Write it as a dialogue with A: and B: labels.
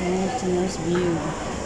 A: Mountainous view.